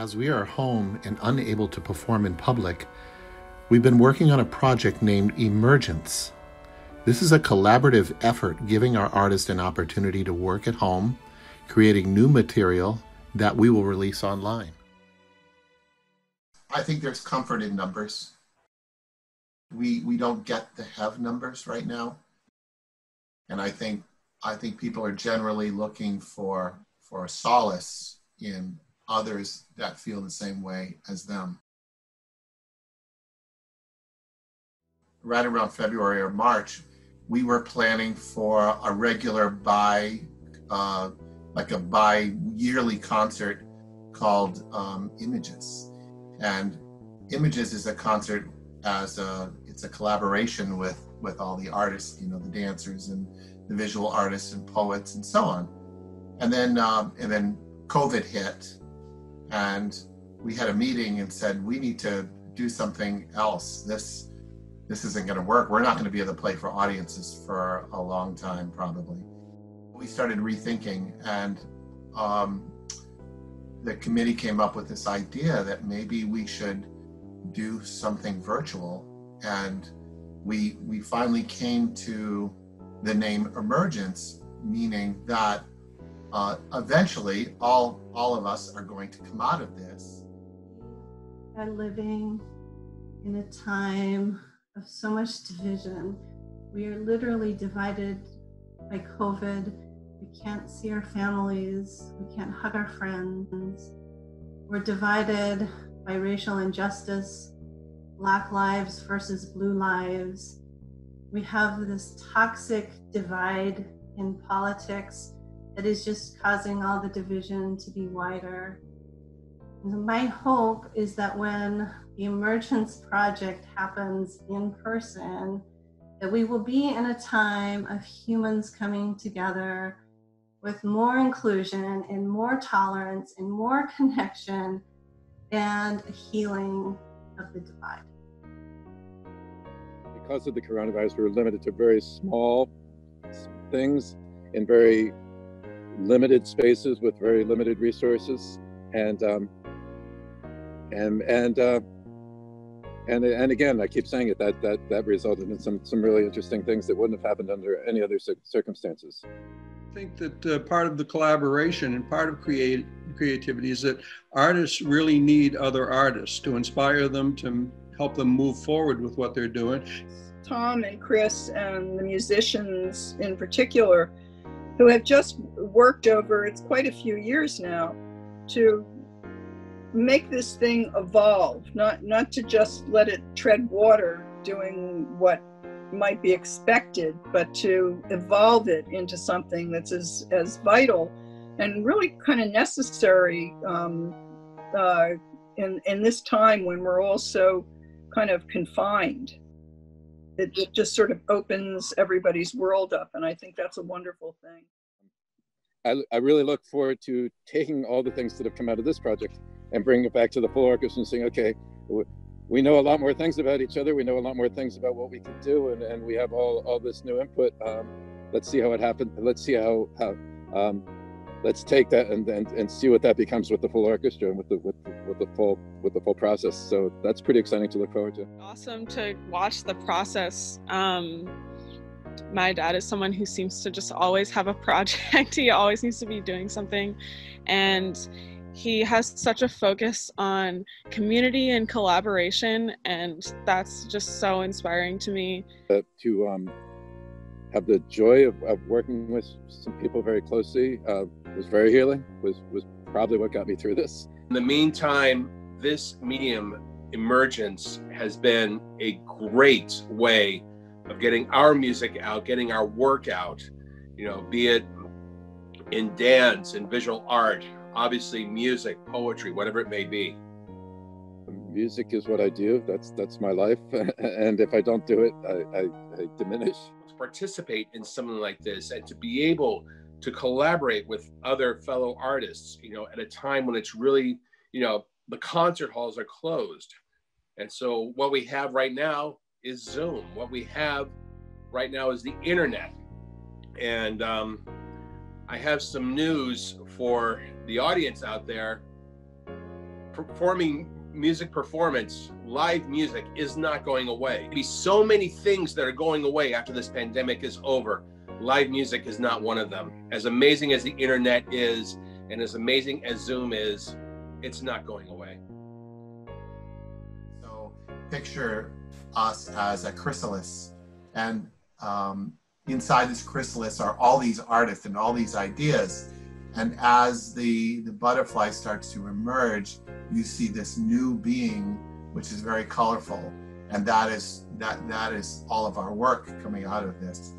As we are home and unable to perform in public, we've been working on a project named Emergence. This is a collaborative effort giving our artists an opportunity to work at home, creating new material that we will release online. I think there's comfort in numbers. We we don't get to have numbers right now. And I think I think people are generally looking for for solace in others that feel the same way as them. Right around February or March, we were planning for a regular bi, uh, like a bi yearly concert called um, Images. And Images is a concert as a, it's a collaboration with, with all the artists, you know, the dancers and the visual artists and poets and so on. And then, um, and then COVID hit and we had a meeting and said we need to do something else. This this isn't going to work. We're not going to be able to play for audiences for a long time probably. We started rethinking and um, the committee came up with this idea that maybe we should do something virtual. And we we finally came to the name emergence meaning that uh, eventually all all of us are going to come out of this. Are living in a time of so much division we are literally divided by covid. We can't see our families. We can't hug our friends. We're divided by racial injustice black lives versus blue lives. We have this toxic divide in politics that is just causing all the division to be wider. My hope is that when the Emergence Project happens in person, that we will be in a time of humans coming together with more inclusion and more tolerance and more connection and a healing of the divide. Because of the coronavirus, we were limited to very small things in very limited spaces with very limited resources, and um, and and uh, and and again, I keep saying it that that that resulted in some some really interesting things that wouldn't have happened under any other circumstances. I think that uh, part of the collaboration and part of create, creativity is that artists really need other artists to inspire them to help them move forward with what they're doing. Tom and Chris and the musicians in particular who have just worked over it's quite a few years now to make this thing evolve not not to just let it tread water doing what might be expected but to evolve it into something that's as as vital and really kind of necessary um, uh, in in this time when we're all so kind of confined it, it just sort of opens everybody's world up and i think that's a wonderful thing I, I really look forward to taking all the things that have come out of this project and bringing it back to the full orchestra and saying okay we know a lot more things about each other we know a lot more things about what we can do and, and we have all, all this new input um, let's see how it happens. let's see how, how um, let's take that and, and and see what that becomes with the full orchestra and with the with with the full with the full process. So that's pretty exciting to look forward to. Awesome to watch the process. Um, my dad is someone who seems to just always have a project. he always needs to be doing something, and he has such a focus on community and collaboration, and that's just so inspiring to me. Uh, to um, have the joy of, of working with some people very closely uh, was very healing. Was was probably what got me through this. In the meantime, this medium emergence has been a great way of getting our music out, getting our work out. You know, be it in dance and visual art, obviously music, poetry, whatever it may be. Music is what I do. That's that's my life, and if I don't do it, I, I, I diminish To participate in something like this and to be able to collaborate with other fellow artists, you know, at a time when it's really, you know, the concert halls are closed. And so what we have right now is Zoom. What we have right now is the internet. And um, I have some news for the audience out there. performing music performance, live music is not going away. Be so many things that are going away after this pandemic is over. Live music is not one of them. As amazing as the internet is, and as amazing as Zoom is, it's not going away. So picture us as a chrysalis, and um, inside this chrysalis are all these artists and all these ideas. And as the, the butterfly starts to emerge, you see this new being, which is very colorful. And that is that that is all of our work coming out of this.